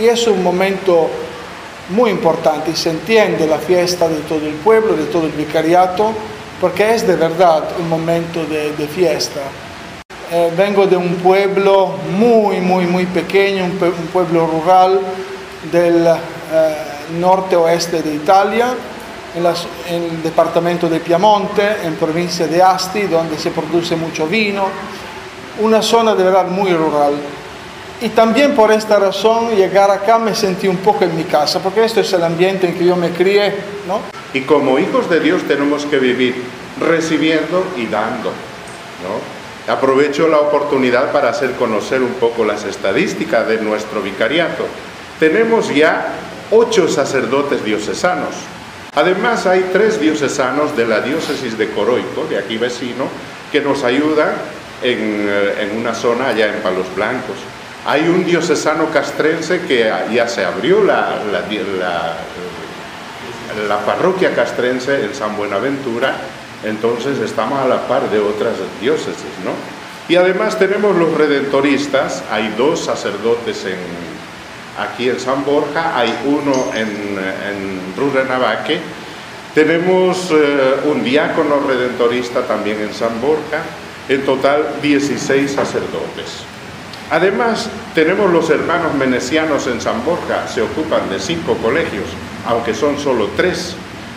Y es un momento muy importante se entiende la fiesta de todo el pueblo, de todo el vicariato, porque es de verdad un momento de, fiesta. Eh, vengo de un pueblo muy, muy, muy pequeño, un, pueblo rural del eh, norte-oeste de Italia, en, en, el departamento de Piamonte, en provincia de Asti, donde se produce mucho vino, una zona de verdad muy rural. Y también por esta razón llegar acá me sentí un poco en mi casa, porque esto es el ambiente en que yo me crié, ¿no? Y como hijos de Dios tenemos que vivir recibiendo y dando, ¿no? Aprovecho la oportunidad para hacer conocer un poco las estadísticas de nuestro vicariato. Tenemos ya ocho sacerdotes diocesanos. Además hay tres diocesanos de la diócesis de Coroico, de aquí vecino, que nos ayudan en, en una zona allá en Palos Blancos. Hay un diocesano castrense que ya se abrió la, la, la, la, parroquia castrense en San Buenaventura, entonces estamos a la par de otras diócesis, ¿no? Y además tenemos los redentoristas, hay dos sacerdotes en, aquí en San Borja, hay uno en, en Rurrenabaque, tenemos eh, un diácono redentorista también en San Borja, en total 16 sacerdotes. Además, tenemos los hermanos menesianos en San Borja, se ocupan de cinco colegios, aunque son solo tres.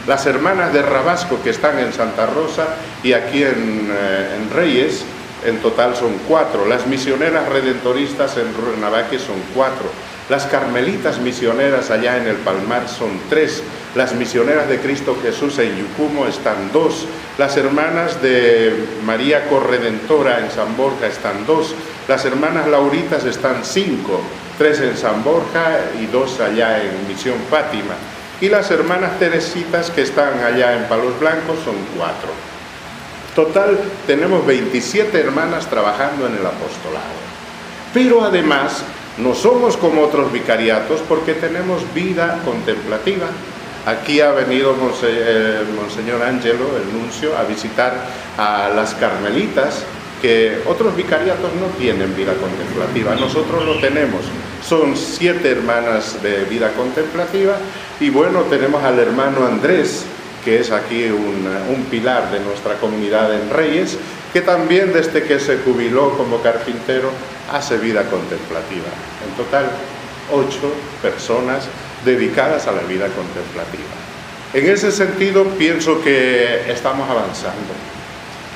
Las hermanas de Rabasco que están en Santa Rosa y aquí en, eh, en Reyes, en total son cuatro. Las misioneras redentoristas en Ruernavaque son cuatro. Las carmelitas misioneras allá en el Palmar son tres. Las misioneras de Cristo Jesús en Yucumo están dos. Las hermanas de María Corredentora en San Borja están dos. Las hermanas Lauritas están cinco, tres en San Borja y dos allá en Misión Fátima. Y las hermanas Teresitas que están allá en Palos Blancos son cuatro. Total, tenemos 27 hermanas trabajando en el apostolado. Pero además, no somos como otros vicariatos porque tenemos vida contemplativa. Aquí ha venido Monseñor, Monseñor Ángelo, el nuncio, a visitar a las carmelitas que otros vicariatos no tienen vida contemplativa, nosotros lo tenemos. Son siete hermanas de vida contemplativa y bueno, tenemos al hermano Andrés, que es aquí un, un, pilar de nuestra comunidad en Reyes, que también desde que se jubiló como carpintero hace vida contemplativa. En total, ocho personas dedicadas a la vida contemplativa. En ese sentido, pienso que estamos avanzando,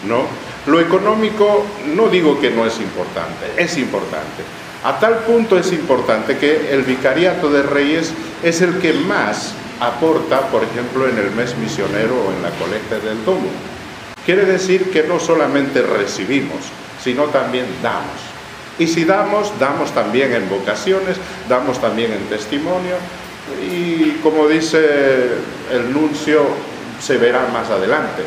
¿no? Lo económico no digo que no es importante, es importante. A tal punto es importante que el Vicariato de Reyes es el que más aporta, por ejemplo, en el mes misionero o en la colecta del domo. Quiere decir que no solamente recibimos, sino también damos. Y si damos, damos también en vocaciones, damos también en testimonio y como dice el nuncio, se verá más adelante